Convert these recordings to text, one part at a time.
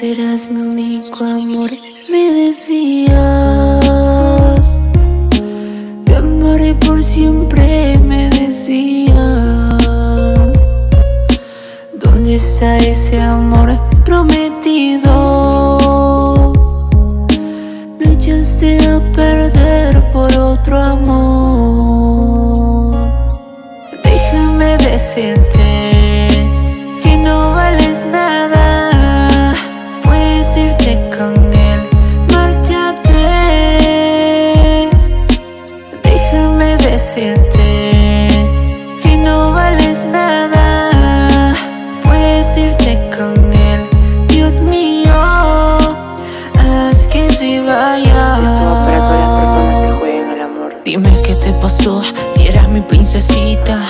Serás mi único amor, me decías. Te amaré por siempre, me decías. ¿Dónde está ese amor prometido? Me echaste a perder por otro amor. Déjame decirte. Haz que se vaya Esto para todas las personas que juegan al amor. Dime qué te pasó, si eras mi princesita.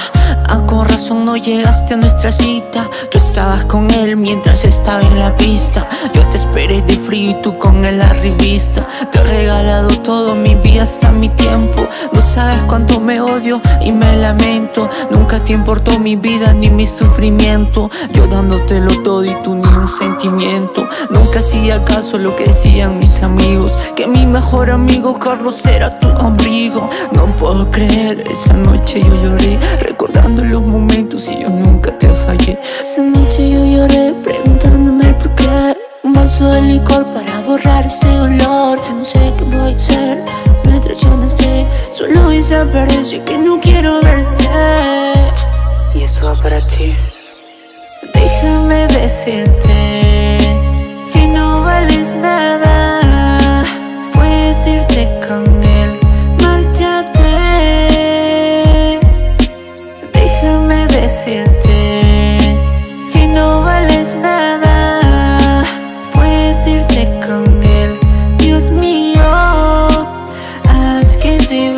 Ah, con razón no llegaste a nuestra cita. Tú estabas con él mientras estaba en la pista. Yo te esperé de frío y tú con él la revista Te he regalado todo, mi vida hasta mi tiempo. No sabes cuánto me odio y me lamento. Nunca te importó mi vida ni mi sufrimiento. Yo dándotelo todo y tú ni un sentimiento. Nunca hacía caso lo que decían mis amigos. Que mi mejor amigo Carlos era tu abrigo No puedo creer, esa noche yo lloré Recordando los momentos y yo nunca te fallé. Esa noche yo lloré preguntándome el por qué Un vaso de licor para borrar este dolor. No sé qué voy a hacer, Solo desaparece que no quiero verte Y esto va para ti. Déjame decirte que no vales nada.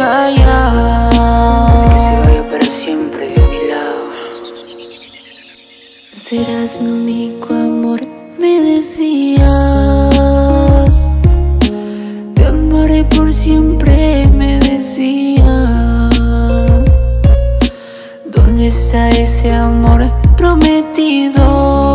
Vaya. Para siempre de mi lado. Serás mi único amor, me decías. Te amaré por siempre, me decías. ¿Dónde está ese amor prometido?